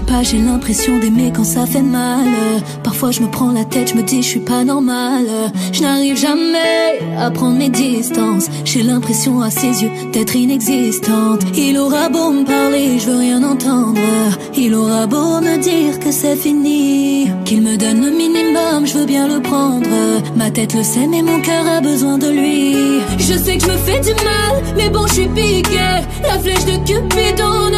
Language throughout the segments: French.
pas, j'ai l'impression d'aimer quand ça fait mal. Parfois je me prends la tête, je me dis je suis pas normal. Je n'arrive jamais à prendre mes distances. J'ai l'impression à ses yeux d'être inexistante. Il aura beau me parler, je veux rien entendre. Il aura beau me dire que c'est fini, qu'il me donne le minimum, je veux bien le prendre. Ma tête le sait, mais mon cœur a besoin de lui. Je sais que je me fais du mal, mais bon, je suis piqué. La flèche de Cupidon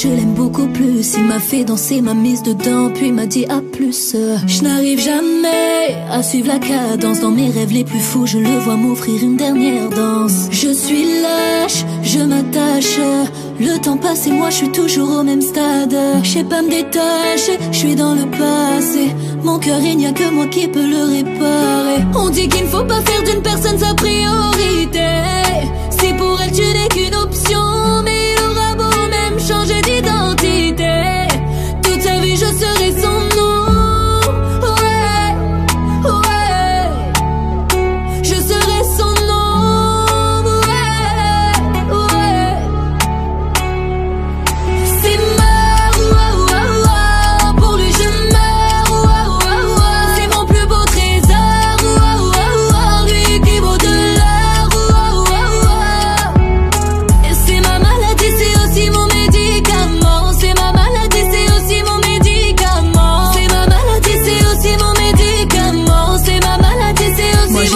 je l'aime beaucoup plus. Il m'a fait danser, m'a mise dedans, puis m'a dit à plus. Je n'arrive jamais à suivre la cadence. Dans mes rêves les plus fous, je le vois m'offrir une dernière danse. Je suis lâche, je m'attache. Le temps passe et moi je suis toujours au même stade. Je sais pas me détacher, je suis dans le passé. Mon cœur, il n'y a que moi qui peux le réparer. On dit qu'il ne faut pas faire d'une personne sa priorité.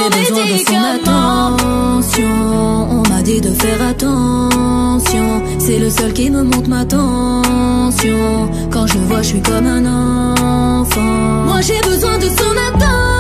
J'ai besoin de son attention. On m'a dit de faire attention. C'est le seul qui me monte ma tension. Quand je vois, je suis comme un enfant. Moi j'ai besoin de son attention